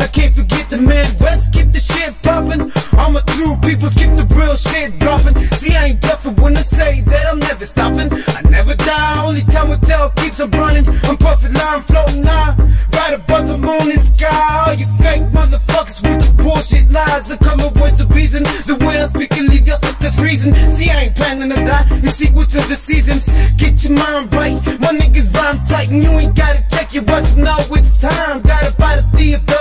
I can't forget the Midwest, keep the shit poppin'. All my true peoples keep the real shit droppin'. See, I ain't bluffin' when I say that I'm never stoppin'. I never die, only time will tell keeps on running. I'm perfect line floating high, right above the moon and sky. All you fake motherfuckers with your bullshit lies are coming with the reason. The way I'm speaking, leave your suckers reason. See, I ain't planning to die, you sequel to the seasons. Get your mind right, my niggas rhyme tight, and you ain't gotta check your watch now. It's time, gotta buy the theater,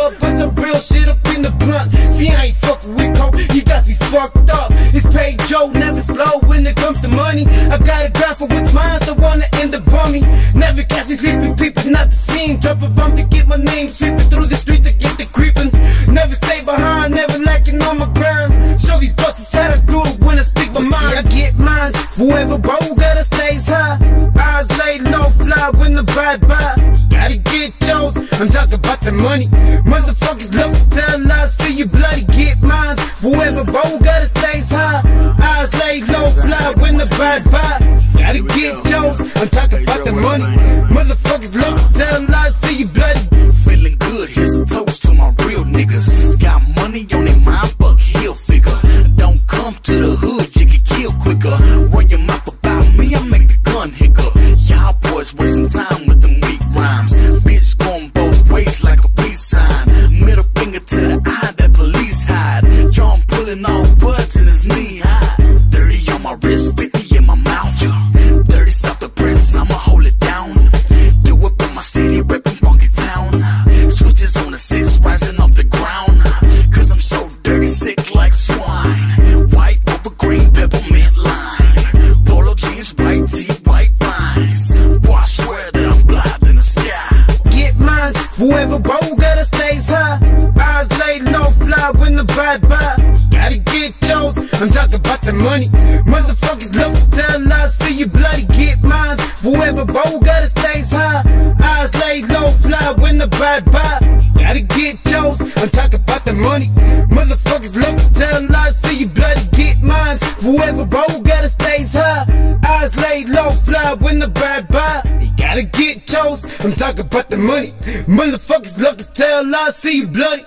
blunt. See, I ain't fucking with coke, you got me fucked up. It's paid Joe, never slow when it comes to money. I got a grind for what's mine, the one that end up me. Never catch me sleeping, people not the scene. Drop a bump to get my name, sweeping through the streets to get the creeping. Never stay behind, never lacking on my grind. Show these busters how to do it when I speak my mind. I get mine, whoever roll gotta stays high. Eyes laid low, fly when the vibe by. Gotta get yours, I'm talking about the money. Motherfuckers Whoever roll gotta stays high. Eyes laid low, fly when the vibe by. Gotta get yours, I'm talking about the money. Motherfuckers to tell lies, see you bloody. Feeling good, here's a toast to my real niggas. Got money on their mind, buck heel figure. Don't come to the hood, you get killed quicker. Run your mouth about me, I make the gun hiccup. Y'all boys wasting time with them weak rhymes. Bitch going both ways like a peace sign. In his knee high. 30 on my wrist, 50 in my mouth. 30 south the prince, I'ma hold it down. Do it for my city, ripping funky town. Switches on the six, rising off the ground. Cause I'm so dirty, sick like swine. White over green, peppermint line. Polo jeans, white tee, white vines. Boy, I swear that I'm blind in the sky. get mine. Whoever roll gotta stays high. Talking about the money. Motherfuckers love tell lies, see you bloody get mine. Whoever roll gotta stays high. Eyes laid low, fly when the vibe by. Gotta get yours. I'm talking about the money. Motherfuckers love tell lies, see you bloody get mine. Whoever roll gotta stays high. Eyes laid low, fly when the vibe by. Gotta get yours. I'm talking about the money. Motherfuckers love to tell lies, see you bloody.